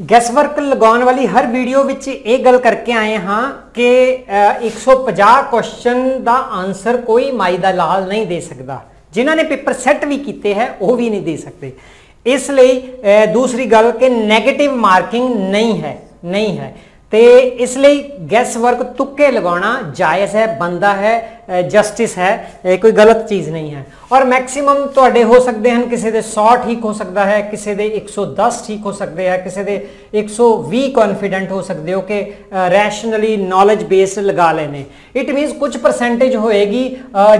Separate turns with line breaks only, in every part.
Gas work ਲਗਾਉਣ ਵਾਲੀ ਹਰ video ਵਿੱਚ ਇਹ ਗੱਲ ਕਰਕੇ ਆਏ ਹਾਂ ਕਿ ਅ, 150 ਕੁਐਸਚਨ ਦਾ ਆਨਸਰ ਕੋਈ ਮਾਈ ਦਾ ਲਾਲ ਨਹੀਂ ਦੇ ਸਕਦਾ। ਜਿਨ੍ਹਾਂ ਨੇ ਪੇਪਰ ਸੈੱਟ ਵੀ ਕੀਤੇ ਹੈ ਉਹ ਵੀ ਨਹੀਂ ਦੇ ਸਕਦੇ। ਇਸ ਲਈ ਦੂਸਰੀ ਗੱਲ ਕਿ 네ਗੇਟਿਵ ਮਾਰਕਿੰਗ ਨਹੀਂ ਹੈ ਨਹੀਂ ਹੈ। ਤੇ ਇਸ ਲਈ ਗੈਸ ਵਰਕ ਤੁੱਕੇ ਲਗਾਉਣਾ ਜਾਇਜ਼ ਹੈ ਬੰਦਾ ਹੈ। ਜਸਟਿਸ ਹੈ ਇਹ ਕੋਈ ਗਲਤ ਚੀਜ਼ ਨਹੀਂ ਹੈ। ਔਰ ਮੈਕਸਿਮਮ ਤੁਹਾਡੇ ਹੋ ਸਕਦੇ ਹਨ ਕਿਸੇ ਦੇ 100 ਠੀਕ ਹੋ ਸਕਦਾ ਹੈ ਕਿਸੇ ਦੇ 110 ਠੀਕ ਹੋ ਸਕਦੇ ਹੈ ਕਿਸੇ ਦੇ 120 ਕੌਨਫੀਡੈਂਟ ਹੋ ਸਕਦੇ ਹੋ ਕਿ ਰੈਸ਼ਨਲੀ ਨੌਲੇਜ ਬੇਸ ਲਗਾ ਲੈਨੇ ਇਟ ਮੀਨਸ ਕੁਝ ਪਰਸੈਂਟੇਜ ਹੋਏਗੀ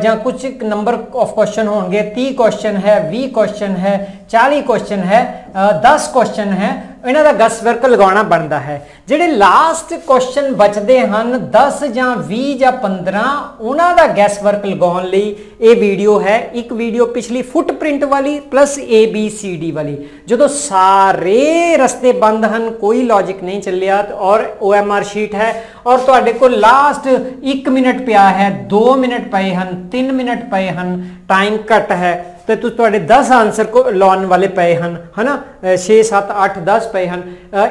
ਜਾਂ ਕੁਝ ਨੰਬਰ ਆਫ ਕੁਐਸਚਨ ਹੋਣਗੇ। 30 ਕੁਐਸਚਨ ਹੈ 20 ਕੁਐਸਚਨ ਹੈ 40 ਕੁਐਸਚਨ ਹੈ ਅ, 10 ਕੁਐਸਚਨ ਹੈ ਇਹਨਾਂ ਦਾ ਗਸ ਵਰਕ ਲਗਾਉਣਾ ਬਣਦਾ ਹੈ। ਜਿਹੜੇ ਲਾਸਟ ਕੁਐਸਚਨ ਬਚਦੇ ਹਨ 10 ਜਾਂ 20 ਜਾਂ 15 ਉਹਨਾਂ ਦਾ ਗੈਸ ਵਰਕ ਲਗਾਉਣ ਲਈ ਇਹ ਵੀਡੀਓ ਹੈ। ਇੱਕ ਵੀਡੀਓ ਪਿਛਲੀ ਫੁੱਟਪ੍ਰਿੰਟ ਵਾਲੀ plus A, B, C, D ਵਾਲੀ। ਜਦੋਂ ਸਾਰੇ ਰਸਤੇ ਬੰਦ ਹਨ, ਕੋਈ ਲੌਜੀਕ ਨਹੀਂ ਚੱਲਿਆ ਤੇ ਔਰ OMR ਸ਼ੀਟ ਹੈ ਔਰ ਤੁਹਾਡੇ ਕੋਲ ਲਾਸਟ 1 ਮਿੰਟ ਪਿਆ ਹੈ 2 ਮਿੰਟ ਪਏ ਹਨ 3 ਮਿੰਟ ਪਏ ਹਨ ਟਾਈਮ ਘੱਟ ਹੈ ਤੇ ਤੁਸੀਂ ਤੁਹਾਡੇ 10 ਆਨਸਰ ਕੋ, ਲਾਉਣ ਵਾਲੇ ਪਏ ਹਨ, ਹਨਾ? 6 7 8 10 ਪਏ ਹਨ।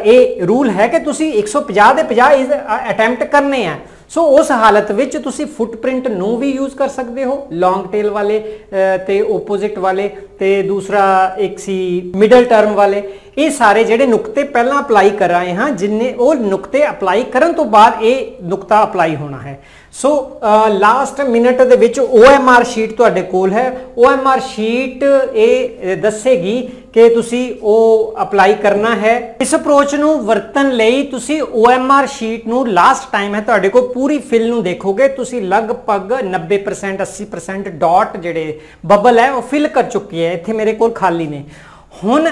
ਇਹ ਰੂਲ ਹੈ ਕਿ ਤੁਸੀਂ 150 ਦੇ 50 ਅਟੈਂਪਟ ਕਰਨੇ ਆ। ਸੋ ਉਸ ਹਾਲਤ ਵਿੱਚ ਤੁਸੀਂ ਫੁੱਟਪ੍ਰਿੰਟ ਨੂੰ ਵੀ ਯੂਜ਼ ਕਰ ਸਕਦੇ ਹੋ ਲੌਂਗ ਟੇਲ ਵਾਲੇ ਅ, ਤੇ ਆਪੋਜ਼ਿਟ ਵਾਲੇ ਤੇ ਦੂਸਰਾ ਇੱਕ ਸੀ ਮਿਡਲ ਟਰਮ ਵਾਲੇ। ਇਹ ਸਾਰੇ ਜਿਹੜੇ ਨੁਕਤੇ ਪਹਿਲਾਂ ਅਪਲਾਈ ਕਰ ਆਏ ਹਾਂ ਜਿੰਨੇ ਉਹ ਨੁਕਤੇ ਅਪਲਾਈ ਕਰਨ ਤੋਂ ਬਾਅਦ ਇਹ ਨੁਕਤਾ ਅਪਲਾਈ ਹੋਣਾ ਹੈ। ਸੋ ਲਾਸਟ ਮਿੰਟ ਦੇ ਵਿੱਚ OMR ਸ਼ੀਟ ਤੁਹਾਡੇ ਕੋਲ ਹੈ। OMR ਸ਼ੀਟ ਇਹ ਦੱਸੇਗੀ ਕਿ ਤੁਸੀਂ ਉਹ ਅਪਲਾਈ ਕਰਨਾ ਹੈ। ਇਸ ਅਪਰੋਚ ਨੂੰ ਵਰਤਣ ਲਈ ਤੁਸੀਂ OMR ਸ਼ੀਟ ਨੂੰ ਲਾਸਟ ਟਾਈਮ ਹੈ, ਤੁਹਾਡੇ ਕੋਲ ਪੂਰੀ ਫਿਲ ਨੂੰ ਦੇਖੋਗੇ। ਤੁਸੀਂ ਲਗਭਗ 90% 80% ਡਾਟ ਜਿਹੜੇ ਬਬਲ ਹੈ, ਉਹ ਫਿਲ ਕਰ ਚੁੱਕੀ ਹੈ। ਇੱਥੇ ਮੇਰੇ ਕੋਲ ਖਾਲੀ ਨੇ। ਹੁਣ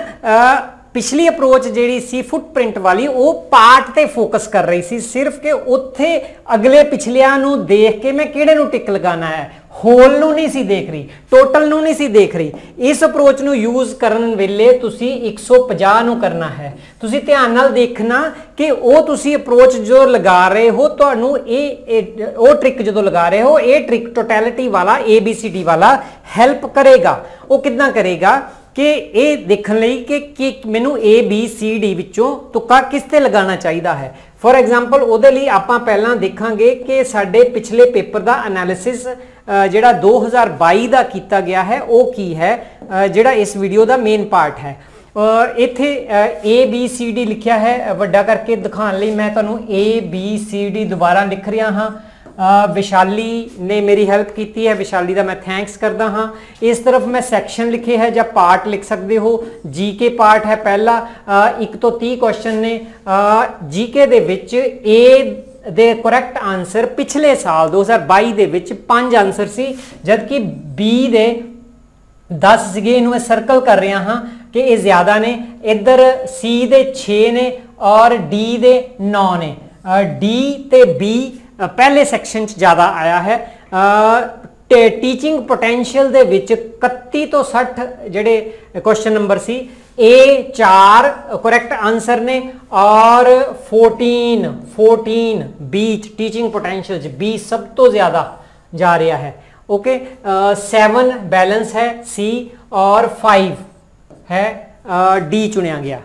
ਪਿਛਲੀ ਅਪਰੋਚ ਜਿਹੜੀ ਸੀ ਫੁੱਟਪ੍ਰਿੰਟ ਵਾਲੀ, ਉਹ ਪਾਰਟ ਤੇ ਫੋਕਸ ਕਰ ਰਹੀ ਸੀ। ਸਿਰਫ ਕਿ ਉੱਥੇ ਅਗਲੇ ਪਿਛਲਿਆਂ ਨੂੰ ਦੇਖ ਕੇ ਮੈਂ ਕਿਹੜੇ ਨੂੰ ਟਿਕ ਲਗਾਣਾ ਹੈ? ਹੋਲ ਨੂੰ ਨਹੀਂ ਸੀ ਦੇਖ ਰਹੀ, ਟੋਟਲ ਨੂੰ ਨਹੀਂ ਸੀ ਦੇਖ ਰਹੀ। ਇਸ ਅਪਰੋਚ ਨੂੰ ਯੂਜ਼ ਕਰਨ ਵੇਲੇ ਤੁਸੀਂ 150 ਨੂੰ ਕਰਨਾ ਹੈ। ਤੁਸੀਂ ਧਿਆਨ ਨਾਲ ਦੇਖਣਾ ਕਿ ਉਹ ਤੁਸੀਂ ਅਪਰੋਚ ਜੋ ਲਗਾ ਰਹੇ ਹੋ, ਤੁਹਾਨੂੰ ਇਹ, ਇਹ- ਉਹ ਟ੍ਰਿਕ ਜਦੋਂ ਲਗਾ ਰਹੇ ਹੋ, ਇਹ ਟ੍ਰਿਕ ਟੋਟੈਲਿਟੀ ਵਾਲਾ ABCD ਵਾਲਾ ਹੈਲਪ ਕਰੇਗਾ। ਉਹ ਕਿਦਾਂ ਕਰੇਗਾ? ਕਿ ਇਹ ਦੇਖਣ ਲਈ ਕਿ ਕਿ ਮੈਨੂੰ A B C D ਵਿੱਚੋਂ ਤੁੱਕਾ ਕਿਸ ਤੇ ਲਗਾਉਣਾ ਚਾਹੀਦਾ ਹੈ? ਫੋਰ ਐਗਜ਼ਾਮਪਲ ਉਹਦੇ ਲਈ ਆਪਾਂ ਪਹਿਲਾਂ ਦੇਖਾਂਗੇ ਕਿ ਸਾਡੇ ਪਿਛਲੇ ਪੇਪਰ ਦਾ ਐਨਾਲਿਸਿਸ ਜਿਹੜਾ 2022 ਦਾ ਕੀਤਾ ਗਿਆ ਹੈ ਉਹ ਕੀ ਹੈ? ਜਿਹੜਾ ਇਸ ਵੀਡੀਓ ਦਾ ਮੇਨ ਪਾਰਟ ਹੈ। ਇੱਥੇ ਅ, A B C D ਲਿਖਿਆ ਹੈ। ਵੱਡਾ ਕਰਕੇ ਦਿਖਾਉਣ ਲਈ ਮੈਂ ਤੁਹਾਨੂੰ A B C D ਦੁਬਾਰਾ ਲਿਖ ਰਿਹਾ ਹਾਂ। ਵਿਸ਼ਾਲੀ ਨੇ ਮੇਰੀ ਹੈਲਪ ਕੀਤੀ ਹੈ। ਵਿਸ਼ਾਲੀ ਦਾ ਮੈਂ ਥੈਂਕਸ ਕਰਦਾ ਹਾਂ। ਇਸ ਤਰਫ ਮੈਂ ਸੈਕਸ਼ਨ ਲਿਖੇ ਹੈ ਜਾਂ ਪਾਰਟ ਲਿਖ ਸਕਦੇ ਹੋ। ਜੀਕੇ ਪਾਰਟ ਹੈ ਪਹਿਲਾ। 1 ਤੋਂ 30 ਕੁਐਸਚਨ ਨੇ। ਜੀਕੇ ਦੇ ਵਿੱਚ ਏ ਦੇ ਕਰੈਕਟ ਆਨਸਰ ਪਿਛਲੇ ਸਾਲ 2022 ਦੇ ਵਿੱਚ 5 ਆਨਸਰ ਸੀ। ਜਦਕਿ B ਦੇ 10 ਸੀਗੇ ਇਹਨੂੰ ਮੈਂ ਸਰਕਲ ਕਰ ਰਿਹਾ ਹਾਂ ਕਿ ਇਹ ਜ਼ਿਆਦਾ ਨੇ। ਇੱਧਰ C ਦੇ 6 ਨੇ ਔਰ D ਦੇ 9 ਨੇ। ਅ, D ਤੇ B ਪਹਿਲੇ ਸੈਕਸ਼ਨ 'ਚ ਜ਼ਿਆਦਾ ਆਇਆ ਹੈ। ਟੀਚਿੰਗ ਪੋਟੈਂਸ਼ੀਅਲ ਦੇ ਵਿੱਚ 31 ਤੋਂ 60 ਜਿਹੜੇ ਕੁਐਸਚਨ ਨੰਬਰ ਸੀ A 4 ਕਰੈਕਟ ਆਨਸਰ ਨੇ ਔਰ 14 14 B ਟੀਚਿੰਗ ਪੋਟੈਂਸ਼ੀਅਲ 'ਚ B ਸਭ ਤੋਂ ਜ਼ਿਆਦਾ ਜਾ ਰਿਹਾ ਹੈ। ਓਕੇ 7 ਬੈਲੈਂਸ ਹੈ C ਔਰ 5 ਹੈ ਡੀ ਚੁਣਿਆ ਗਿਆ। ਅ,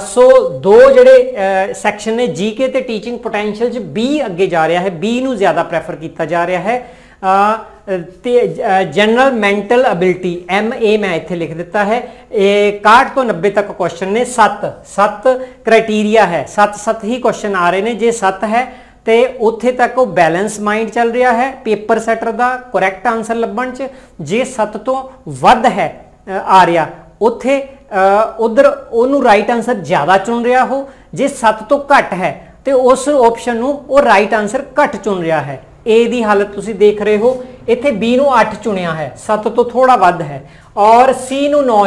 ਸੋ ਦੋ ਜਿਹੜੇ ਸੈਕਸ਼ਨ ਨੇ ਜੀਕੇ ਤੇ ਟੀਚਿੰਗ ਪੋਟੈਂਸ਼ੀਅਲ ਚ ਬੀ ਅੱਗੇ ਜਾ ਰਿਹਾ ਹੈ ਬੀ ਨੂੰ ਜ਼ਿਆਦਾ ਪ੍ਰੈਫਰ ਕੀਤਾ ਜਾ ਰਿਹਾ ਹੈ। ਅ, ਤੇ general mental ability M A ਮੈਂ ਇੱਥੇ ਲਿਖ ਦਿੱਤਾ ਹੈ। ਇਹ 61 ਤੋਂ 90 ਤੱਕ ਕੁਐਸਚਨ ਨੇ 7 7 ਕ੍ਰਾਈਟੇਰੀਆ ਹੈ। 7 7 ਹੀ ਕੁਐਸਚਨ ਆ ਰਹੇ ਨੇ ਜੇ 7 ਹੈ ਤੇ ਉੱਥੇ ਤੱਕ ਉਹ ਬੈਲੈਂਸ ਮਾਈਂਡ ਚੱਲ ਰਿਹਾ ਹੈ ਪੇਪਰ ਸੈਟਰ ਦਾ ਕਰੈਕਟ ਆਨਸਰ ਲੱਭਣ ਚ। ਜੇ 7 ਤੋਂ ਵੱਧ ਹੈ ਆ ਰਿਹਾ ਉੱਥੇ ਉਧਰ ਉਹਨੂੰ ਰਾਈਟ ਆਨਸਰ ਜ਼ਿਆਦਾ ਚੁਣ ਰਿਹਾ ਹੋ ਜੇ 7 ਤੋਂ ਘੱਟ ਹੈ, ਤੇ ਉਸ ਆਪਸ਼ਨ ਨੂੰ ਉਹ ਰਾਈਟ ਆਨਸਰ ਘੱਟ ਚੁਣ ਰਿਹਾ ਹੈ। A ਦੀ ਹਾਲਤ ਤੁਸੀਂ ਦੇਖ ਰਹੇ ਹੋ, ਇੱਥੇ B ਨੂੰ 8 ਚੁਣਿਆ ਹੈ 7 ਤੋਂ ਥੋੜਾ ਵੱਧ ਹੈ। ਔਰ C ਨੂੰ 9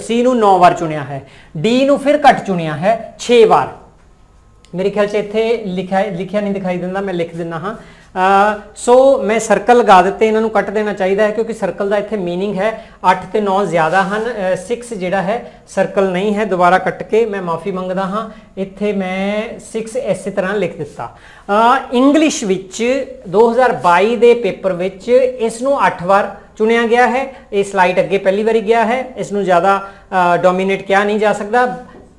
C ਨੂੰ 9 ਵਾਰ ਚੁਣਿਆ ਹੈ। D ਨੂੰ ਫਿਰ ਘੱਟ ਚੁਣਿਆ ਹੈ 6 ਵਾਰ। ਮੇਰੇ ਖਿਆਲ 'ਚ ਇੱਥੇ ਲਿਖਿਆ ਲਿਖਿਆ ਨਹੀਂ ਦਿਖਾਈ ਦਿੰਦਾ, ਮੈਂ ਲਿਖ ਦਿੰਦਾ ਹਾਂ। ਸੋ ਮੈਂ ਸਰਕਲ ਲਗਾ ਦਿੱਤੇ ਇਹਨਾਂ ਨੂੰ ਕੱਟ ਦੇਣਾ ਚਾਹੀਦਾ ਹੈ ਕਿਉਂਕਿ ਸਰਕਲ ਦਾ ਇੱਥੇ मीनिंग ਹੈ 8 ਤੇ 9 ਜ਼ਿਆਦਾ ਹਨ 6 ਜਿਹੜਾ ਹੈ ਸਰਕਲ ਨਹੀਂ ਹੈ ਦੁਬਾਰਾ ਕੱਟ ਕੇ ਮੈਂ ਮਾਫੀ ਮੰਗਦਾ ਹਾਂ ਇੱਥੇ ਮੈਂ 6 ਇਸੇ ਤਰ੍ਹਾਂ ਲਿਖ ਦਿੱਤਾ ਇੰਗਲਿਸ਼ ਵਿੱਚ 2022 ਦੇ ਪੇਪਰ ਵਿੱਚ ਇਸ ਨੂੰ 8 ਵਾਰ ਚੁਣਿਆ ਗਿਆ ਹੈ ਇਹ ਸਲਾਈਡ ਅੱਗੇ ਪਹਿਲੀ ਵਾਰੀ ਗਿਆ ਹੈ ਇਸ ਨੂੰ ਜ਼ਿਆਦਾ ਡੋਮੀਨੇਟ ਕਿਹਾ ਨਹੀਂ ਜਾ ਸਕਦਾ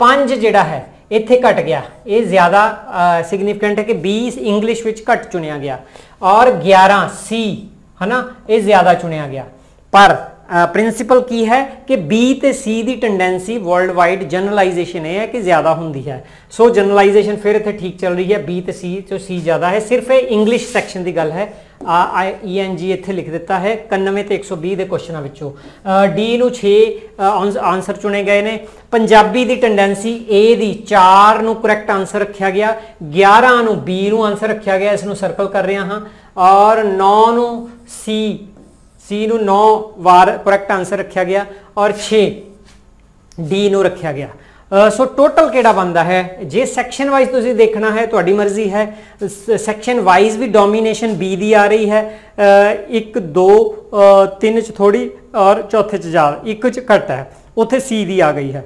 5 ਜਿਹੜਾ ਹੈ ਇੱਥੇ ਘਟ ਗਿਆ। ਇਹ ਜ਼ਿਆਦਾ ਸਿਗਨੀਫੀਕੈਂਟ ਹੈ ਕਿ 20 ਇੰਗਲਿਸ਼ ਵਿੱਚ ਘਟ ਚੁਣਿਆ ਗਿਆ ਔਰ 11 ਸੀ ਹਨਾ, ਇਹ ਜ਼ਿਆਦਾ ਚੁਣਿਆ ਗਿਆ। ਪਰ ਪ੍ਰਿੰਸੀਪਲ ਕੀ ਹੈ ਕਿ B ਤੇ C ਦੀ ਟੈਂਡੈਂਸੀ ਵਰਲਡ ਵਾਈਡ ਜਨਰਲਾਈਜੇਸ਼ਨ ਇਹ ਹੈ ਕਿ ਜ਼ਿਆਦਾ ਹੁੰਦੀ ਹੈ। ਸੋ ਜਨਰਲਾਈਜੇਸ਼ਨ ਫਿਰ ਇੱਥੇ ਠੀਕ ਚੱਲ ਰਹੀ ਹੈ। B ਤੇ C 'ਚੋਂ C ਜ਼ਿਆਦਾ ਹੈ, ਸਿਰਫ ਇਹ ਇੰਗਲਿਸ਼ ਸੈਕਸ਼ਨ ਦੀ ਗੱਲ ਹੈ। ਆ ਈ ਐਨ ਜੀ ਇੱਥੇ ਲਿਖ ਦਿੱਤਾ ਹੈ 91 ਤੇ 120 ਦੇ ਕੁਐਸਚਨਾਂ ਵਿੱਚੋਂ। ਡੀ ਨੂੰ 6 ਆਨਸਰ ਚੁਣੇ ਗਏ ਨੇ। ਪੰਜਾਬੀ ਦੀ ਟੈਂਡੈਂਸੀ A ਦੀ 4 ਨੂੰ ਕਰੈਕਟ ਆਨਸਰ ਰੱਖਿਆ ਗਿਆ 11 ਨੂੰ B ਨੂੰ ਆਨਸਰ ਰੱਖਿਆ ਗਿਆ, ਇਸ ਨੂੰ ਸਰਕਲ ਕਰ ਰਿਹਾ ਹਾਂ। ਔਰ 9 ਨੂੰ C C ਨੂੰ 9 ਵਾਰ ਕਰੈਕਟ ਆਨਸਰ ਰੱਖਿਆ ਗਿਆ, ਔਰ 6 D ਨੂੰ ਰੱਖਿਆ ਗਿਆ। ਸੋ ਟੋਟਲ ਕਿਹੜਾ ਬਣਦਾ ਹੈ? ਜੇ ਸੈਕਸ਼ਨ ਵਾਈਜ਼ ਤੁਸੀਂ ਦੇਖਣਾ ਹੈ, ਤੁਹਾਡੀ ਮਰਜ਼ੀ ਹੈ। ਸੈਕਸ਼ਨ ਵਾਈਜ਼ ਵੀ ਡੋਮੀਨੇਸ਼ਨ B ਦੀ ਆ ਰਹੀ ਹੈ। 1 2 3 ਚ ਥੋੜੀ ਔਰ ਚੌਥੇ ਚ ਜ਼ਿਆਦਾ ਇੱਕ ਚ ਘੱਟ ਹੈ। ਉੱਥੇ C ਦੀ ਆ ਗਈ ਹੈ।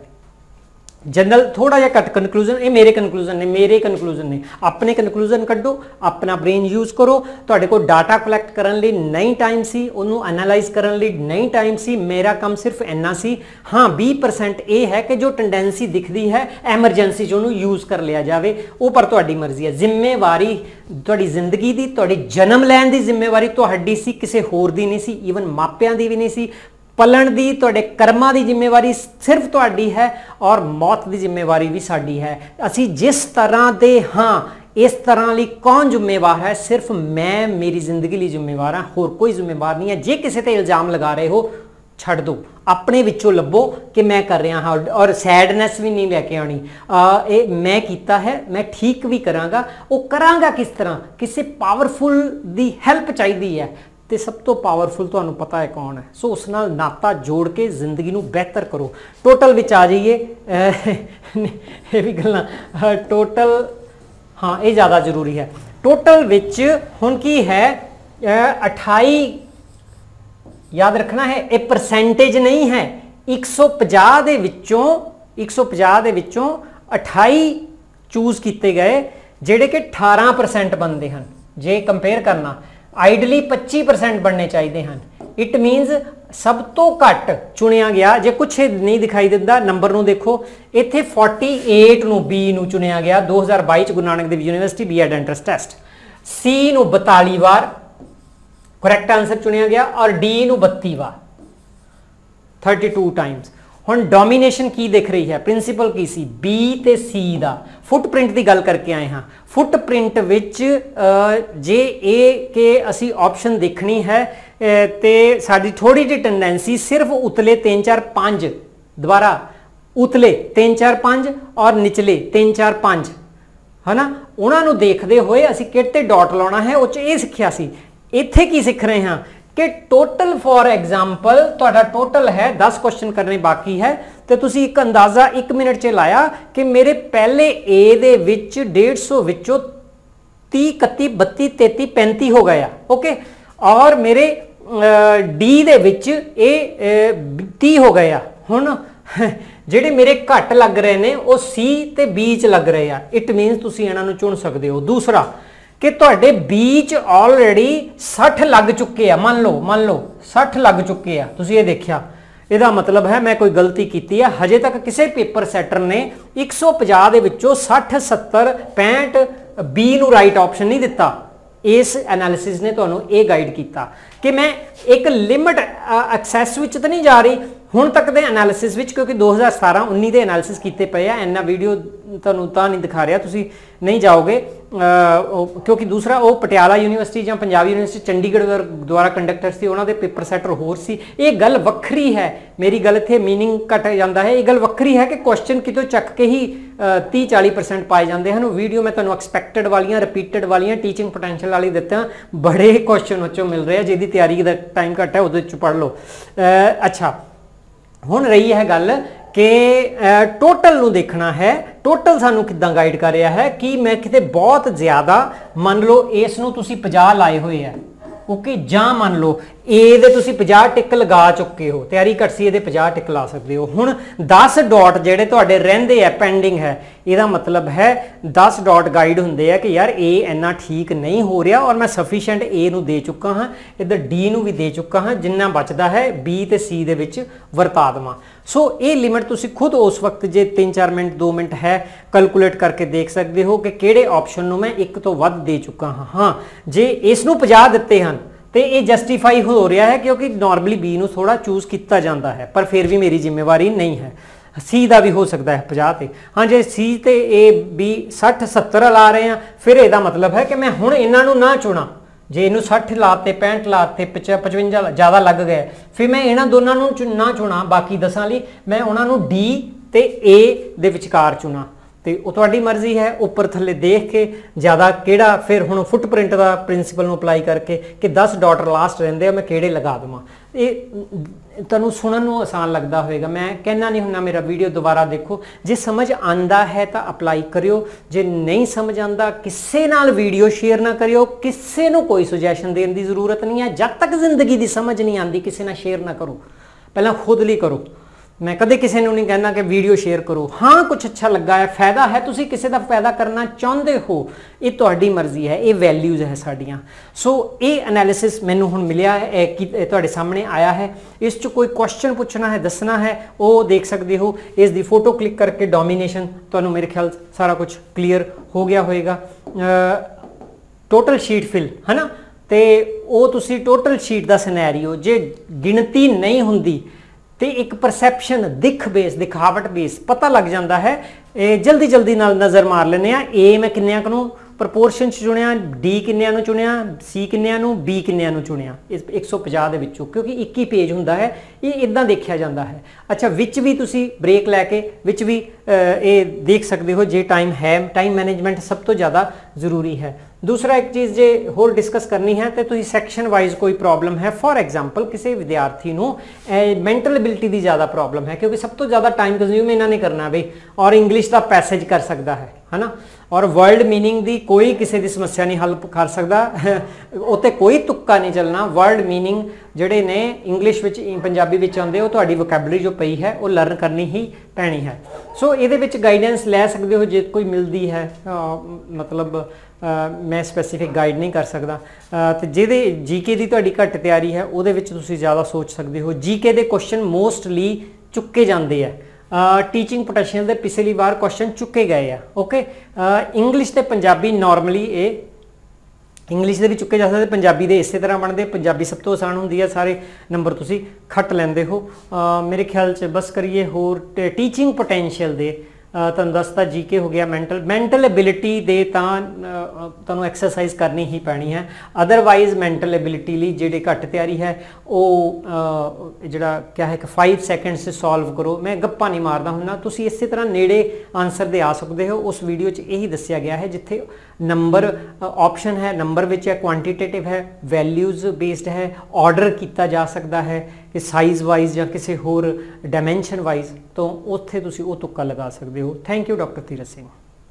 ਜਨਰਲ ਥੋੜਾ ਜਿਹਾ ਘੱਟ ਕਨਕਲੂਜਨ ਇਹ ਮੇਰੇ ਕਨਕਲੂਜਨ ਨੇ, ਮੇਰੇ ਕਨਕਲੂਜਨ ਨੇ। ਆਪਣੇ ਕਨਕਲੂਜਨ ਕੱਢੋ, ਆਪਣਾ ਬ੍ਰੇਨ ਯੂਜ਼ ਕਰੋ। ਤੁਹਾਡੇ ਕੋਲ ਡਾਟਾ ਕਲੈਕਟ ਕਰਨ ਲਈ ਨਹੀਂ ਟਾਈਮ ਸੀ, ਉਹਨੂੰ ਐਨਾਲਾਈਜ਼ ਕਰਨ ਲਈ ਨਹੀਂ ਟਾਈਮ ਸੀ, ਮੇਰਾ ਕੰਮ ਸਿਰਫ ਇੰਨਾ ਸੀ। ਹਾਂ 20% ਇਹ ਹੈ ਕਿ ਜੋ ਟੈਂਡੈਂਸੀ ਦਿਖਦੀ ਹੈ ਐਮਰਜੈਂਸੀ ਚ ਉਹਨੂੰ ਯੂਜ਼ ਕਰ ਲਿਆ ਜਾਵੇ। ਉਹ ਪਰ ਤੁਹਾਡੀ ਮਰਜ਼ੀ ਹੈ। ਜ਼ਿੰਮੇਵਾਰੀ ਤੁਹਾਡੀ ਜ਼ਿੰਦਗੀ ਦੀ, ਤੁਹਾਡੇ ਜਨਮ ਲੈਣ ਦੀ ਜ਼ਿੰਮੇਵਾਰੀ ਤੁਹਾਡੀ ਸੀ, ਕਿਸੇ ਹੋਰ ਦੀ ਨਹੀਂ ਸੀ ਈਵਨ ਮਾਪਿਆਂ ਦੀ ਵੀ ਨਹੀਂ ਸੀ। ਪਲਣ ਦੀ, ਤੁਹਾਡੇ ਕਰਮਾਂ ਦੀ ਜ਼ਿੰਮੇਵਾਰੀ ਸਿਰਫ ਤੁਹਾਡੀ ਹੈ ਔਰ ਮੌਤ ਦੀ ਜ਼ਿੰਮੇਵਾਰੀ ਵੀ ਸਾਡੀ ਹੈ। ਅਸੀਂ ਜਿਸ ਤਰ੍ਹਾਂ ਦੇ ਹਾਂ, ਇਸ ਤਰ੍ਹਾਂ ਲਈ ਕੌਣ ਜ਼ਿੰਮੇਵਾਰ ਹੈ? ਸਿਰਫ ਮੈਂ, ਮੇਰੀ ਜ਼ਿੰਦਗੀ ਲਈ ਜ਼ਿੰਮੇਵਾਰ ਹਾਂ, ਹੋਰ ਕੋਈ ਜ਼ਿੰਮੇਵਾਰ ਨਹੀਂ ਹੈ। ਜੇ ਕਿਸੇ ਤੇ ਇਲਜ਼ਾਮ ਲਗਾ ਰਹੇ ਹੋ, ਛੱਡ ਦਿਓ ਆਪਣੇ ਵਿੱਚੋਂ ਲੱਭੋ ਕਿ ਮੈਂ ਕਰ ਰਿਹਾ ਹਾਂ ਔਰ ਸੈਡਨੈਸ ਵੀ ਨਹੀਂ ਲੈ ਕੇ ਆਣੀ ਇਹ ਮੈਂ ਕੀਤਾ ਹੈ, ਮੈਂ ਠੀਕ ਵੀ ਕਰਾਂਗਾ। ਉਹ ਕਰਾਂਗਾ ਕਿਸ ਤਰ੍ਹਾਂ? ਕਿਸੇ ਪਾਵਰਫੁਲ ਦੀ ਹੈਲਪ ਚਾਹੀਦੀ ਹੈ। ਤੇ ਸਭ ਤੋਂ ਪਾਵਰਫੁਲ ਤੁਹਾਨੂੰ ਪਤਾ ਹੈ ਕੌਣ ਹੈ। ਸੋ ਉਸ ਨਾਲ ਨਾਤਾ ਜੋੜ ਕੇ ਜ਼ਿੰਦਗੀ ਨੂੰ ਬਿਹਤਰ ਕਰੋ। ਟੋਟਲ ਵਿੱਚ ਆ ਜਾਈਏ। ਇਹ ਵੀ ਗੱਲਾਂ ਟੋਟਲ ਹਾਂ, ਇਹ ਜ਼ਿਆਦਾ ਜ਼ਰੂਰੀ ਹੈ। ਟੋਟਲ ਵਿੱਚ ਹੁਣ ਕੀ ਹੈ? 28 ਯਾਦ ਰੱਖਣਾ ਹੈ, ਇਹ ਪਰਸੈਂਟੇਜ ਨਹੀਂ ਹੈ। 150 ਦੇ ਵਿੱਚੋਂ 150 ਦੇ ਵਿੱਚੋਂ 28 ਚੂਜ਼ ਕੀਤੇ ਗਏ, ਜਿਹੜੇ ਕਿ 18% ਬਣਦੇ ਹਨ। ਜੇ ਕੰਪੇਅਰ ਕਰਨਾ ਆਈਡਲੀ 25% ਬਣਨੇ ਚਾਹੀਦੇ ਹਨ। ਇਟ ਮੀਨਸ ਸਭ ਤੋਂ ਘੱਟ ਚੁਣਿਆ ਗਿਆ, ਜੇ ਕੁਝ ਨਹੀਂ ਦਿਖਾਈ ਦਿੰਦਾ ਨੰਬਰ ਨੂੰ ਦੇਖੋ। ਇੱਥੇ 48 ਨੂੰ B ਨੂੰ ਚੁਣਿਆ ਗਿਆ 2022 ਚ Guru Nanak Dev university BEd entrance test C ਨੂੰ 42 ਵਾਰ ਕਰੈਕਟ ਆਨਸਰ ਚੁਣਿਆ ਗਿਆ ਔਰ D ਨੂੰ 32 ਵਾਰ। 32 ਟਾਈਮਸ ਹੁਣ ਡੋਮੀਨੇਸ਼ਨ ਕੀ ਦਿਖ ਰਹੀ ਹੈ? ਪ੍ਰਿੰਸੀਪਲ ਕੀ ਸੀ? B ਤੇ C ਦਾ। ਫੁੱਟਪ੍ਰਿੰਟ ਦੀ ਗੱਲ ਕਰਕੇ ਆਏ ਹਾਂ। ਫੁੱਟਪ੍ਰਿੰਟ ਵਿੱਚ ਜੇ ਇਹ ਕਿ ਅਸੀਂ ਆਪਸ਼ਨ ਦੇਖਣੀ ਹੈ ਤੇ ਸਾਡੀ ਥੋੜੀ ਜਿਹੀ ਟੈਂਡੈਂਸੀ ਸਿਰਫ ਉਤਲੇ 3 4 5 ਦੁਬਾਰਾ ਉਤਲੇ 3 4 5 ਔਰ ਨਿਚਲੇ 3 4 5 ਹਨਾ? ਉਹਨਾਂ ਨੂੰ ਦੇਖਦੇ ਹੋਏ ਅਸੀਂ ਕਿਹੜੇ ਡਾਟ ਲਾਉਣਾ ਹੈ? ਉਹ ਚ ਇਹ ਸਿੱਖਿਆ ਸੀ। ਇੱਥੇ ਕੀ ਸਿੱਖ ਰਹੇ ਹਾਂ? ਕਿ ਟੋਟਲ ਫੋਰ ਐਗਜ਼ਾਮਪਲ ਤੁਹਾਡਾ ਟੋਟਲ ਹੈ 10 ਕੁਐਸਚਨ ਕਰਨੇ ਬਾਕੀ ਹੈ ਤੇ ਤੁਸੀਂ ਇੱਕ ਅੰਦਾਜ਼ਾ 1 ਮਿੰਟ 'ਚ ਲਾਇਆ ਕਿ ਮੇਰੇ ਪਹਿਲੇ A ਦੇ ਵਿੱਚ 150 ਵਿੱਚੋਂ 30 31 32 33 35 ਹੋ ਗਏ ਆ ਓਕੇ ਔਰ ਮੇਰੇ D ਦੇ ਵਿੱਚ ਇਹ 30 ਹੋ ਗਏ ਆ। ਹੁਣ ਜਿਹੜੇ ਮੇਰੇ ਘੱਟ ਲੱਗ ਰਹੇ ਨੇ, ਉਹ C ਤੇ B 'ਚ ਲੱਗ ਰਹੇ ਆ। ਇਟ ਮੀਨਸ ਤੁਸੀਂ ਇਹਨਾਂ ਨੂੰ ਚੁਣ ਸਕਦੇ ਹੋ। ਦੂਸਰਾ ਕਿ ਤੁਹਾਡੇ ਬੀਚ ਆਲਰੇਡੀ 60 ਲੱਗ ਚੁੱਕੇ ਆ। ਮੰਨ ਲਓ ਮੰਨ ਲਓ 60 ਲੱਗ ਚੁੱਕੇ ਆ। ਤੁਸੀਂ ਇਹ ਦੇਖਿਆ। ਇਹਦਾ ਮਤਲਬ ਹੈ, ਮੈਂ ਕੋਈ ਗਲਤੀ ਕੀਤੀ ਹੈ ਹਜੇ ਤੱਕ ਕਿਸੇ ਪੇਪਰ ਸੈਟਰ ਨੇ 150 ਦੇ ਵਿੱਚੋਂ 60 70 65 ਬੀ ਨੂੰ ਰਾਈਟ ਆਪਸ਼ਨ ਨਹੀਂ ਦਿੱਤਾ। ਇਸ ਐਨਾਲਿਸਿਸ ਨੇ ਤੁਹਾਨੂੰ ਇਹ ਗਾਈਡ ਕੀਤਾ ਕਿ ਮੈਂ ਇੱਕ ਲਿਮਟ ਐਕਸੈਸ ਵਿੱਚ ਤਾਂ ਨਹੀਂ ਜਾ ਰਹੀ। ਹੁਣ ਤੱਕ ਦੇ ਐਨਾਲਿਸਿਸ ਵਿੱਚ, ਕਿਉਂਕਿ 2017 19 ਦੇ ਐਨਾਲਿਸਿਸ ਕੀਤੇ ਪਏ ਆ। ਇੰਨਾ ਵੀਡੀਓ ਤੁਹਾਨੂੰ ਤਾਂ ਨਹੀਂ ਦਿਖਾ ਰਿਹਾ। ਤੁਸੀਂ ਨਹੀਂ ਜਾਓਗੇ ਕਿਉਂਕਿ ਦੂਸਰਾ ਉਹ ਪਟਿਆਲਾ ਯੂਨੀਵਰਸਿਟੀ ਜਾਂ ਪੰਜਾਬ ਯੂਨੀਵਰਸਿਟੀ ਚੰਡੀਗੜ੍ਹ ਦੁਆਰਾ ਕੰਡਕਟਰ ਸੀ ਉਹਨਾਂ ਦੇ ਪੇਪਰ ਸੈਟਰ ਹੋਰ ਸੀ ਇਹ ਗੱਲ ਵੱਖਰੀ ਹੈ ਮੇਰੀ ਗੱਲ ਇੱਥੇ मीनिंग ਘਟ ਜਾਂਦਾ ਹੈ ਇਹ ਗੱਲ ਵੱਖਰੀ ਹੈ ਕਿ ਕੁਐਸਚਨ ਕਿਤੋਂ ਚੱਕ ਕੇ ਹੀ 30 40% ਪਾਏ ਜਾਂਦੇ ਹਨ ਉਹ ਵੀਡੀਓ ਮੈਂ ਤੁਹਾਨੂੰ ਐਕਸਪੈਕਟਡ ਵਾਲੀਆਂ ਰਿਪੀਟਡ ਵਾਲੀਆਂ ਟੀਚਿੰਗ ਪੋਟੈਂਸ਼ੀਅਲ ਵਾਲੀ ਦਿੱਤਾ ਬੜੇ ਕੁਐਸਚਨ ਵਿੱਚੋਂ ਮਿਲ ਰਹੇ ਆ ਜਿਹਦੀ ਤਿਆਰੀ ਦਾ ਟਾਈਮ ਘੱਟ ਹੈ ਉਹਦੇ ਚ ਪੜ ਲਓ ਅੱਛਾ ਹੁਣ ਰਹੀ ਹੈ ਗੱਲ ਕਿ ਟੋਟਲ ਨੂੰ ਦੇਖਣਾ ਹੈ ਟੋਟਲ ਸਾਨੂੰ ਕਿੱਦਾਂ ਗਾਈਡ ਕਰ ਰਿਹਾ ਹੈ ਕਿ ਮੈਂ ਕਿਤੇ ਬਹੁਤ ਜ਼ਿਆਦਾ ਮੰਨ ਲਓ ਇਸ ਨੂੰ ਤੁਸੀਂ 50 ਲਾਏ ਹੋਏ ਆ। ਓਕੇ, ਜਾਂ ਮੰਨ ਲਓ A ਦੇ ਤੁਸੀਂ 50 ਟਿਕ ਲਗਾ ਚੁੱਕੇ ਹੋ, ਤਿਆਰੀ ਘਟਸੀ ਇਹਦੇ 50 ਟਿਕ ਲਾ ਸਕਦੇ ਹੋ। ਹੁਣ 10 ਡਾਟ ਜਿਹੜੇ ਤੁਹਾਡੇ ਰਹਿੰਦੇ ਆ ਪੈਂਡਿੰਗ ਹੈ, ਇਹਦਾ ਮਤਲਬ ਹੈ 10 ਡਾਟ ਗਾਈਡ ਹੁੰਦੇ ਆ ਕਿ ਯਾਰ A ਇੰਨਾ ਠੀਕ ਨਹੀਂ ਹੋ ਰਿਹਾ ਔਰ ਮੈਂ ਸਫੀਸ਼ੀਐਂਟ A ਨੂੰ ਦੇ ਚੁੱਕਾ ਹਾਂ, ਇਧਰ D ਨੂੰ ਵੀ ਦੇ ਚੁੱਕਾ ਹਾਂ, ਜਿੰਨਾ ਬਚਦਾ ਹੈ B ਤੇ C ਦੇ ਵਿੱਚ ਵਰਤਾ ਦਵਾਂ। ਸੋ ਇਹ ਲਿਮਿਟ ਤੁਸੀਂ ਖੁਦ ਉਸ ਵਕਤ ਜੇ 3-4 ਮਿੰਟ 2 ਮਿੰਟ ਹੈ ਕੈਲਕੂਲੇਟ ਕਰਕੇ ਦੇਖ ਸਕਦੇ ਹੋ ਕਿ ਕਿਹੜੇ ਆਪਸ਼ਨ ਨੂੰ ਮੈਂ ਇੱਕ ਤੋਂ ਵੱਧ ਦੇ ਚੁੱਕਾ ਹਾਂ। ਹਾਂ, ਜੇ ਇਸ ਨੂੰ 50 ਦਿੱਤੇ ਹਨ, ਤੇ ਇਹ ਜਸਟੀਫਾਈ ਹੋ ਰਿਹਾ ਹੈ ਕਿਉਂਕਿ ਨਾਰਮਲੀ ਬੀ ਨੂੰ ਥੋੜਾ ਚੂਜ਼ ਕੀਤਾ ਜਾਂਦਾ ਹੈ, ਪਰ ਫਿਰ ਵੀ ਮੇਰੀ ਜ਼ਿੰਮੇਵਾਰੀ ਨਹੀਂ ਹੈ। ਸੀ ਦਾ ਵੀ ਹੋ ਸਕਦਾ ਹੈ 50 ਤੇ। ਹਾਂ, ਜੇ ਸੀ ਤੇ ਇਹ ਬੀ 60 70 ਲਾ ਰਹੇ ਆ ਫਿਰ ਇਹਦਾ ਮਤਲਬ ਹੈ ਕਿ ਮੈਂ ਹੁਣ ਇਹਨਾਂ ਨੂੰ ਨਾ ਚੁਣਾ। ਜੇ ਇਹਨੂੰ 60 ਲਾਤੇ 65 ਲਾਤੇ 55 ਜ਼ਿਆਦਾ ਲੱਗ ਗਏ ਫਿਰ ਮੈਂ ਇਹਨਾਂ ਦੋਨਾਂ ਨੂੰ ਨਾ ਚੁਣਾ, ਬਾਕੀ ਦਸਾਂ ਲਈ ਮੈਂ ਉਹਨਾਂ ਨੂੰ ਡੀ ਤੇ ਏ ਦੇ ਵਿਚਕਾਰ ਚੁਣਾ। ਤੇ ਉਹ ਤੁਹਾਡੀ ਮਰਜ਼ੀ ਹੈ, ਉੱਪਰ ਥੱਲੇ ਦੇਖ ਕੇ, ਜ਼ਿਆਦਾ ਕਿਹੜਾ ਫਿਰ ਹੁਣ ਫੁੱਟਪ੍ਰਿੰਟ ਦਾ ਪ੍ਰਿੰਸੀਪਲ ਨੂੰ ਅਪਲਾਈ ਕਰਕੇ ਕਿ 10 ਡਾਟਰ ਲਾਸਟ ਰਹਿੰਦੇ ਆ, ਮੈਂ ਕਿਹੜੇ ਲਗਾ ਦਵਾਂ। ਇਹ ਤੁਹਾਨੂੰ ਸੁਣਨ ਨੂੰ ਆਸਾਨ ਲੱਗਦਾ ਹੋਵੇਗਾ। ਮੈਂ ਕਹਿਣਾ ਨਹੀਂ ਹੁੰਦਾ ਮੇਰਾ ਵੀਡੀਓ ਦੁਬਾਰਾ ਦੇਖੋ। ਜੇ ਸਮਝ ਆਂਦਾ ਹੈ ਤਾਂ ਅਪਲਾਈ ਕਰਿਓ। ਜੇ ਨਹੀਂ ਸਮਝ ਆਂਦਾ, ਕਿਸੇ ਨਾਲ ਵੀਡੀਓ ਸ਼ੇਅਰ ਨਾ ਕਰਿਓ। ਕਿਸੇ ਨੂੰ ਕੋਈ ਸੁਜੈਸ਼ਨ ਦੇਣ ਦੀ ਜ਼ਰੂਰਤ ਨਹੀਂ ਹੈ। ਜਦ ਤੱਕ ਜ਼ਿੰਦਗੀ ਦੀ ਸਮਝ ਨਹੀਂ ਆਂਦੀ, ਕਿਸੇ ਨਾਲ ਸ਼ੇਅਰ ਨਾ ਕਰੋ। ਪਹਿਲਾਂ ਖੁਦ ਲਈ ਕਰੋ। ਮੈਂ ਕਦੇ ਕਿਸੇ ਨੂੰ ਨਹੀਂ ਕਹਿੰਦਾ ਕਿ ਵੀਡੀਓ ਸ਼ੇਅਰ ਕਰੋ। ਹਾਂ ਕੁਝ ਅੱਛਾ ਲੱਗਾ ਹੈ, ਫਾਇਦਾ ਹੈ, ਤੁਸੀਂ ਕਿਸੇ ਦਾ ਫਾਇਦਾ ਕਰਨਾ ਚਾਹੁੰਦੇ ਹੋ। ਇਹ ਤੁਹਾਡੀ ਮਰਜ਼ੀ ਹੈ, ਇਹ ਵੈਲਿਊਜ਼ ਹੈ ਸਾਡੀਆਂ। ਸੋ ਇਹ ਐਨਾਲਿਸਿਸ ਮੈਨੂੰ ਹੁਣ ਮਿਲਿਆ ਹੈ ਤੁਹਾਡੇ ਸਾਹਮਣੇ ਆਇਆ ਹੈ। ਇਸ 'ਚ ਕੋਈ ਕੁਐਸਚਨ ਪੁੱਛਣਾ ਹੈ, ਦੱਸਣਾ ਹੈ, ਉਹ ਦੇਖ ਸਕਦੇ ਹੋ। ਇਸ ਦੀ ਫੋਟੋ ਕਲਿੱਕ ਕਰਕੇ ਡੋਮੀਨੇਸ਼ਨ ਤੁਹਾਨੂੰ ਮੇਰੇ ਖਿਆਲ ਸਾਰਾ ਕੁਝ ਕਲੀਅਰ ਹੋ ਗਿਆ ਹੋਵੇਗਾ ਟੋਟਲ ਸ਼ੀਟ ਫਿਲ ਹਨਾ? ਤੇ ਉਹ ਤੁਸੀਂ ਟੋਟਲ ਸ਼ੀਟ ਦਾ ਸਿਨੈਰੀਓ ਜੇ ਗਿਣਤੀ ਨਹੀਂ ਹੁੰਦੀ ਤੇ ਇੱਕ ਪਰਸੈਪਸ਼ਨ ਦਿਖ ਬੇਸ ਦਿਖਾਵਟ ਬੇਸ ਪਤਾ ਲੱਗ ਜਾਂਦਾ ਹੈ। ਇਹ ਜਲਦੀ ਜਲਦੀ ਨਾਲ ਨਜ਼ਰ ਮਾਰ ਲੈਨੇ ਆ ਏ ਮੈਂ ਕਿੰਨਿਆਂ ਨੂੰ ਪ੍ਰੋਪੋਰਸ਼ਨ ਚ ਚੁਣਿਆ ਡੀ ਕਿੰਨਿਆਂ ਨੂੰ ਚੁਣਿਆ ਸੀ ਕਿੰਨਿਆਂ ਨੂੰ ਬੀ ਕਿੰਨਿਆਂ ਨੂੰ ਚੁਣਿਆ। ਇਸ 150 ਦੇ ਵਿੱਚੋਂ, ਕਿਉਂਕਿ 21 ਪੇਜ ਹੁੰਦਾ ਹੈ। ਇਹ ਇਦਾਂ ਦੇਖਿਆ ਜਾਂਦਾ ਹੈ। ਅੱਛਾ, ਵਿੱਚ ਵੀ ਤੁਸੀਂ ਬ੍ਰੇਕ ਲੈ ਕੇ, ਵਿੱਚ ਵੀ ਇਹ ਦੇਖ ਸਕਦੇ ਹੋ ਜੇ ਟਾਈਮ ਹੈ ਟਾਈਮ ਮੈਨੇਜਮੈਂਟ ਸਭ ਤੋਂ ਜ਼ਿਆਦਾ ਜ਼ਰੂਰੀ ਹੈ ਦੂਸਰਾ ਇੱਕ ਚੀਜ਼ ਜੇ ਹੋਰ ਡਿਸਕਸ ਕਰਨੀ ਹੈ ਤੇ ਤੁਸੀਂ ਸੈਕਸ਼ਨ ਵਾਈਜ਼ ਕੋਈ ਪ੍ਰੋਬਲਮ ਹੈ ਫੋਰ ਐਗਜ਼ਾਮਪਲ ਕਿਸੇ ਵਿਦਿਆਰਥੀ ਨੂੰ ਮੈਂਟਲ ਐਬਿਲਿਟੀ ਦੀ ਜ਼ਿਆਦਾ ਪ੍ਰੋਬਲਮ ਹੈ ਕਿਉਂਕਿ ਸਭ ਤੋਂ ਜ਼ਿਆਦਾ ਟਾਈਮ ਕੰਜ਼ਿਊਮ ਇਹਨਾਂ ਨੇ ਕਰਨਾ ਬਈ ਔਰ ਇੰਗਲਿਸ਼ ਦਾ ਪੈਸੇਜ ਕਰ ਸਕਦਾ ਹੈ ਹਨਾ ਔਰ ਵਰਲਡ मीनिंग ਦੀ ਕੋਈ ਕਿਸੇ ਦੀ ਸਮੱਸਿਆ ਨਹੀਂ ਹੱਲ ਕਰ ਸਕਦਾ ਉਤੇ ਕੋਈ ਤੁੱਕਾ ਨਹੀਂ ਚੱਲਣਾ ਵਰਲਡ मीनिंग ਜਿਹੜੇ ਨੇ ਇੰਗਲਿਸ਼ ਵਿੱਚ ਪੰਜਾਬੀ ਵਿੱਚ ਆਉਂਦੇ, ਉਹ ਤੁਹਾਡੀ ਵੋਕੈਬਲਰੀ ਜੋ ਪਈ ਹੈ, ਉਹ ਲਰਨ ਕਰਨੀ ਹੀ ਪੈਣੀ ਹੈ। ਸੋ ਇਹਦੇ ਵਿੱਚ ਗਾਈਡੈਂਸ ਲੈ ਸਕਦੇ ਹੋ, ਜੇ ਕੋਈ ਮਿਲਦੀ ਹੈ ਮਤਲਬ ਮੈਂ ਸਪੈਸੀਫਿਕ ਗਾਈਡ ਨਹੀਂ ਕਰ ਸਕਦਾ। ਤੇ ਜਿਹਦੇ ਜੀਕੇ ਦੀ ਤੁਹਾਡੀ ਘੱਟ ਤਿਆਰੀ ਹੈ, ਉਹਦੇ ਵਿੱਚ ਤੁਸੀਂ ਜ਼ਿਆਦਾ ਸੋਚ ਸਕਦੇ ਹੋ। ਜੀਕੇ ਦੇ ਕੁਐਸਚਨ ਮੋਸਟਲੀ ਚੁੱਕੇ ਜਾਂਦੇ ਆ। ਟੀਚਿੰਗ ਪੋਟੈਂਸ਼ੀਅਲ ਦੇ ਪਿਛਲੀ ਵਾਰ ਕੁਐਸਚਨ ਚੁੱਕੇ ਗਏ ਆ ਓਕੇ ਇੰਗਲਿਸ਼ ਤੇ ਪੰਜਾਬੀ ਨਾਰਮਲੀ ਇਹ ਇੰਗਲਿਸ਼ ਦੇ ਵੀ ਚੁੱਕੇ ਜਾ ਸਕਦੇ, ਪੰਜਾਬੀ ਦੇ ਇਸੇ ਤਰ੍ਹਾਂ ਬਣਦੇ, ਪੰਜਾਬੀ ਸਭ ਤੋਂ ਆਸਾਨ ਹੁੰਦੀ ਹੈ ਸਾਰੇ ਨੰਬਰ ਤੁਸੀਂ ਖੱਟ ਲੈਂਦੇ ਹੋ। ਮੇਰੇ ਖਿਆਲ 'ਚ ਬਸ ਕਰੀਏ ਹੋਰ ਟੀਚਿੰਗ ਪੋਟੈਂਸ਼ੀਅਲ ਦੇ ਤੁਹਾਨੂੰ ਦੱਸਤਾ ਜੀਕੇ ਹੋ ਗਿਆ ਮੈਂਟਲ ਮੈਂਟਲ ਐਬਿਲਿਟੀ ਦੇ ਤਾਂ ਤੁਹਾਨੂੰ ਐਕਸਰਸਾਈਜ਼ ਕਰਨੀ ਹੀ ਪੈਣੀ ਹੈ। ਅਦਰਵਾਈਜ਼ ਮੈਂਟਲ ਐਬਿਲਿਟੀ ਲਈ ਜਿਹੜੇ ਘੱਟ ਤਿਆਰੀ ਹੈ, ਉਹ ਜਿਹੜਾ ਕਿਹਾ ਹੈ ਕਿ 5 ਸੈਕਿੰਡਸ ਸੇ ਸੋਲਵ ਕਰੋ। ਮੈਂ ਗੱਪਾਂ ਨਹੀਂ ਮਾਰਦਾ ਹੁੰਨਾ ਤੁਸੀਂ ਇਸੇ ਤਰ੍ਹਾਂ ਨੇੜੇ ਆਨਸਰ ਦੇ ਆ ਸਕਦੇ ਹੋ। ਉਸ ਵੀਡੀਓ 'ਚ ਇਹੀ ਦੱਸਿਆ ਗਿਆ ਹੈ, ਜਿੱਥੇ ਨੰਬਰ ਆਪਸ਼ਨ ਹੈ, ਨੰਬਰ ਵਿੱਚ ਹੈ ਕੁਆਂਟੀਟੇਟਿਵ ਹੈ ਵੈਲਿਊਜ਼ ਬੇਸਡ ਹੈ ਆਰਡਰ ਕੀਤਾ ਜਾ ਸਕਦਾ ਹੈ ਕਿ ਸਾਈਜ਼ ਵਾਈਜ਼ ਜਾਂ ਕਿਸੇ ਹੋਰ ਡਾਈਮੈਂਸ਼ਨ ਵਾਈਜ਼ ਤੋਂ ਉੱਥੇ ਤੁਸੀਂ ਉਹ ਤੁੱਕਾ ਲਗਾ ਸਕਦੇ ਹੋ। Thank you doctor Tirath Singh